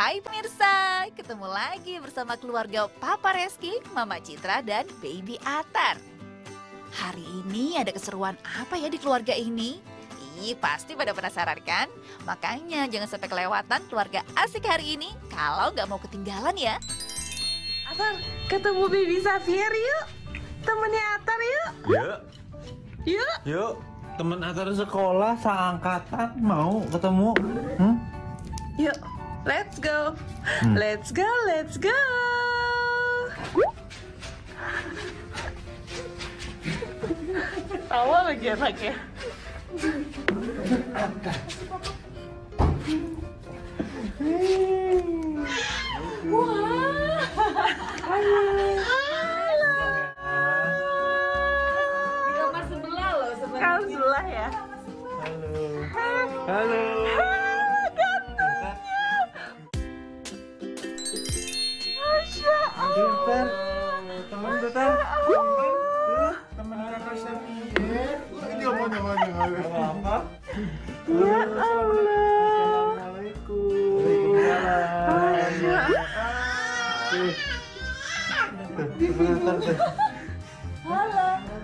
Hai pemirsa, ketemu lagi bersama keluarga Papa Reski, Mama Citra, dan Baby Atar. Hari ini ada keseruan apa ya di keluarga ini? Ih, pasti pada penasaran kan? Makanya jangan sampai kelewatan keluarga asik hari ini kalau nggak mau ketinggalan ya. Atar, ketemu Baby Xavier yuk. Temennya Atar yuk. Yuk, Yuk. yuk. Temen antar sekolah seangkatan mau ketemu. Hmm? Yuk. Let's go. Mm. Let's go. Let's go. I want to get like it.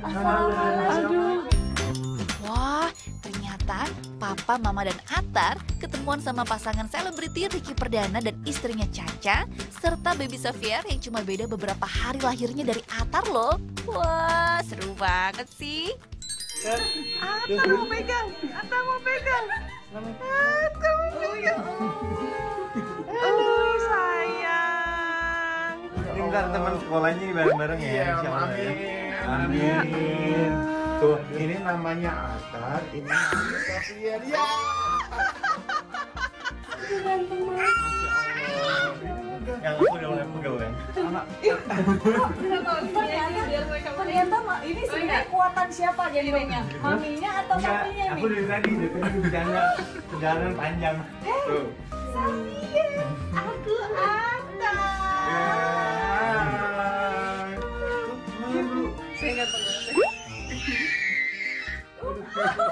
Aduh. Wah, ternyata Papa, Mama, dan Atar ketemuan sama pasangan selebriti Ricky Perdana dan istrinya Caca, serta baby Xavier yang cuma beda beberapa hari lahirnya dari Atar loh. Wah, seru banget sih. Atar mau pegang. Atar mau pegang. Atar mau pegang. Aduh sayang. Ini ntar teman sekolahnya bareng-bareng ya. Iya, insya Allah ya. Amin. Amin. Tuh, ini namanya Atar, ini namanya Xavier. Ya. Yang aku udah mulai pegel kan. Ternyata ini sebenarnya kekuatan siapa jadinya? Maminya atau papinya aku dari tadi dari tadi bercanda perjalanan panjang. Tuh. Aku Atta.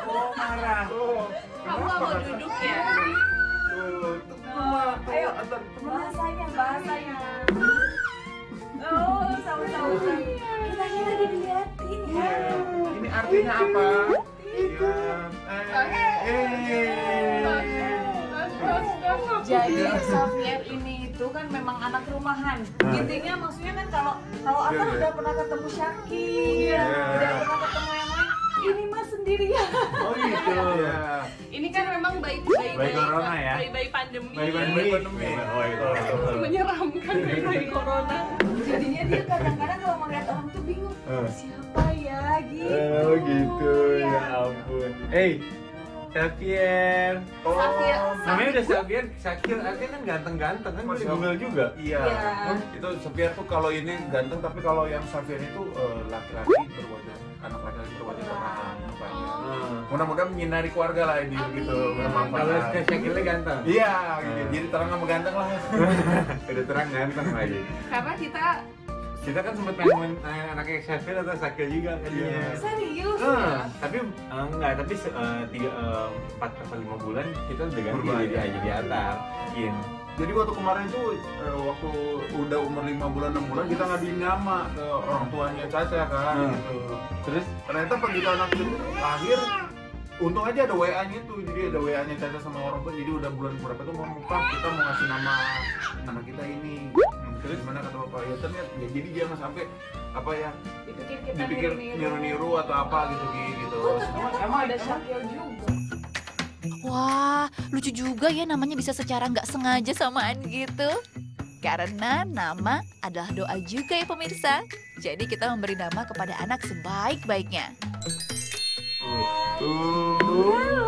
Oh marah. Oh, Kamu nggak mau duduk ya? tuh. Oh, ayo bahasanya bahasanya. Oh, sama-sama. Kita kita dilihatin ya. Ini artinya apa? Iya. Jadi Xavier ini itu kan memang anak rumahan. Intinya maksudnya kan kalau kalau Iya, Atta iya. udah pernah ketemu Syakir, Iya. udah pernah ketemu yang lain, ini mah sendirian. Oh gitu. Iya. Ini kan memang bayi-bayi Bayi corona ya? Bayi-bayi pandemi. Bayi pandemi. pandemi. Oh itu. Menyeramkan bayi-bayi corona. Jadinya dia kadang-kadang kalau melihat orang tuh bingung, Eh. siapa ya gitu. Oh gitu. Iya. Ya ampun. Eh, Xavier. Oh, Xavier. Namanya udah Xavier, Shakir artinya kan ganteng-ganteng kan Masya di Google juga. Iya. Iya. Itu Xavier tuh kalau ini ganteng, tapi kalau yang Xavier itu eh, laki-laki berwajah anak laki-laki berwajah tenang mukanya. Hmm. Mudah-mudahan menyinari keluarga lah ini gitu, Kalau. Shakirnya ganteng. Iya, gitu. Hmm. jadi terang sama ganteng lah. Udah terang ganteng lagi. Karena kita Kita kan sempat pengen main eh, anaknya Shakir atau Shakir juga kan Iya. Serius Ah, ya? tapi eh, enggak, tapi eh, tiga, eh, empat atau lima bulan kita udah ganti Berubah, jadi ya? jadi Atar. Kin. Jadi waktu kemarin tuh waktu udah umur 5 bulan 6 bulan kita ngaduin nama ke orang tuanya Caca kan Hmm. gitu. Terus Ternyata begitu anak itu lahir Untung aja ada WA-nya tuh, jadi ada WA-nya Caca sama orang tua, jadi udah bulan berapa tuh mau muka kita mau ngasih nama anak kita ini. Terus gimana kata bapak? Ya ternyata, ya, jadi jangan sampai apa ya Dipikir kita dipikir niru-niru. niru-niru atau apa gitu gitu. Oh, ternyata emang ada Syakir juga. Wah, lucu juga ya namanya bisa secara nggak sengaja samaan gitu. Karena nama adalah doa juga ya pemirsa. Jadi kita memberi nama kepada anak sebaik-baiknya. Tuh.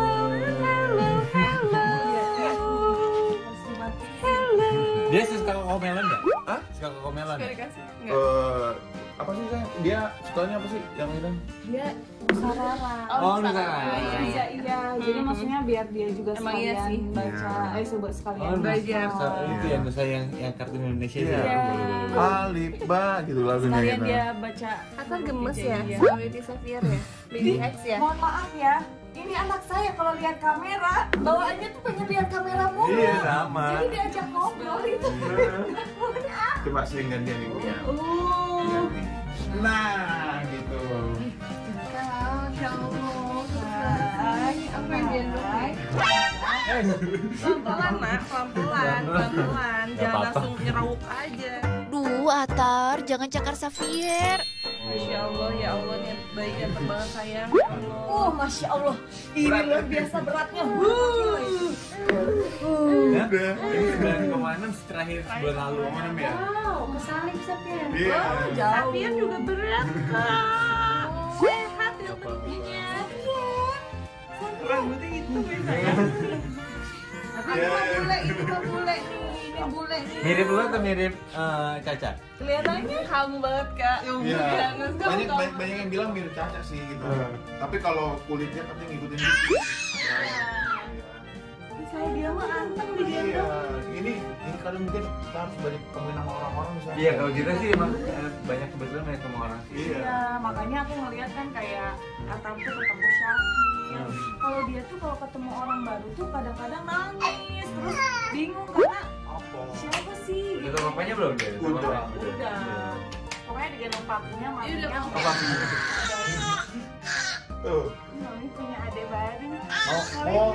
Komelan nggak? Hah? Suka komelan? Suka dikasih. Enggak. Eh, apa sih saya? Dia sukanya apa sih yang itu? Dia Nusarara. Oh, Nusarara. Nusarara. Iya, iya, iya. Jadi Hmm. maksudnya biar dia juga Emang iya sekalian sih. baca, Iya. eh sobat sekalian Oh, baca. Itu yang saya yang yang kartun Indonesia Iya. itu. Iya. Alif ba gitu lagunya Sekalian gitu. dia baca. Atta gemes ya Iya. sama Baby Xavier ya? Baby X ya? Mohon maaf ya, ini anak saya kalau lihat kamera bawaannya tuh pengen lihat kamera mulu. Iya, sama. Jadi diajak ngobrol itu. Coba sering gantian ibu ya. Oh. Nah, gitu. Apa yang gendong? Pelan-pelan nak, pelan-pelan, pelan-pelan. Jangan langsung nyeruk aja. Duh, Atar, jangan cakar Xavier. Masya Allah, ya Allah nih bayi ganteng banget sayang. Ya Allah. Oh, masya Allah. Ini luar biasa beratnya. Ya, ini bulan kemarin terakhir bulan lalu. Mana ya? Wow, kesaling Xavier. Iya. jauh. Sapian juga berat kak. Sehat ya Apa? pentingnya. Rambutnya hitam ya sayang. Ini mah bule, ini mah bule nih. Ini bule nih. Mirip lu atau mirip eh, Caca? Kelihatannya kamu banget kak. Iya. Kamu Banyak, banyak, banyak yang bilang mirip Caca sih gitu. Hmm. Tapi kalau kulitnya katanya ngikutin dikit. Kita harus banyak temuin sama orang-orang misalnya. Iya, kalau kita sih emang eh, banyak kebetulan banyak ketemu orang sih. Iya. Iya, makanya aku ngeliat kan kayak Atam tuh ketemu Syakir. Hmm. Kalau dia tuh kalau ketemu orang baru tuh kadang-kadang nangis, terus bingung karena Apa? siapa sih? Udah Gitu. sama papanya belum dia? Sama Udah. papanya? Udah. Pokoknya digendong papinya, maminya. Oh, papinya. Tuh. Mami punya adik baru. Oh, oh, oh,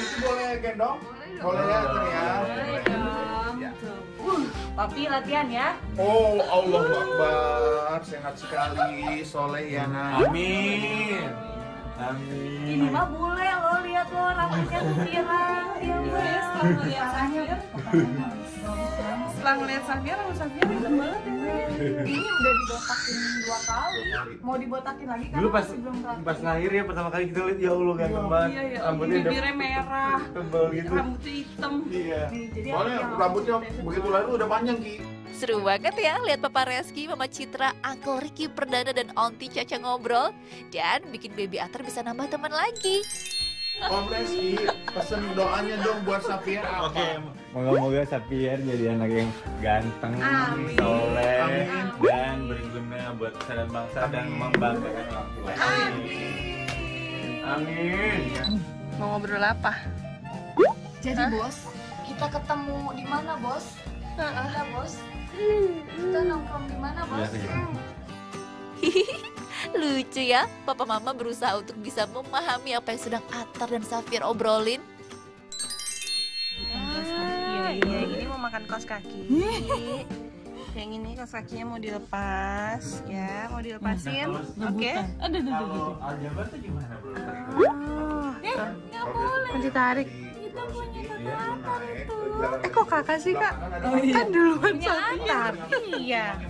itu boleh gendong? Boleh ya, Ter, ya. Boleh dong. Tuh. Uh, papi latihan ya. Oh, Allah Akbar, sehat sekali, soleh ya nak. Amin. Amin. Ini mah bule lo, lihat lo rambutnya tuh pirang. Dia bule. Setelah ngeliat Safir, setelah ngeliat Safir, rambut Safir itu banget ya. Ini udah dibotakin dua kali. Mau dibotakin lagi kan Dulu pas belum pas lahir ya pertama kali kita lihat ya Allah ganteng banget. Iya ya, Rambutnya bibirnya merah, tebal gitu. rambutnya hitam. Iya. Jadi Soalnya yang rambutnya begitu lahir udah panjang ki. Seru banget ya lihat Papa Reski, Mama Citra, Uncle Ricky Perdana dan Onti Caca ngobrol dan bikin baby Atar bisa nambah teman lagi. Om Reski, pesen doanya dong buat Safir apa? Oke, moga-moga Sapier jadi anak yang ganteng, Amin. soleh, Amin. dan berguna buat nusa dan bangsa dan Amin. membanggakan orang tua. Amin. Mau ngobrol apa? Jadi bos, kita ketemu di mana bos? Kita bos. Kita nongkrong di mana bos? Biasa gitu. Lucu ya, Papa Mama berusaha untuk bisa memahami apa yang sedang Atar dan Safir obrolin. Iya, iya, ini mau makan kaos kaki. Yang ini kaos kakinya mau dilepas, ya, mau dilepasin. Oke. Kalau aljabar tuh gimana bro? Mau ditarik. Eh kok kakak sih kak? Kan duluan sebentar. Iya.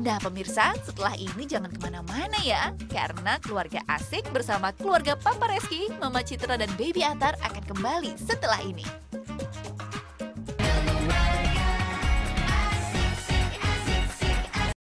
Nah pemirsa, setelah ini jangan ke mana-mana ya. Karena keluarga asik bersama keluarga Papa Reski, Mama Citra dan Baby Atar akan kembali setelah ini.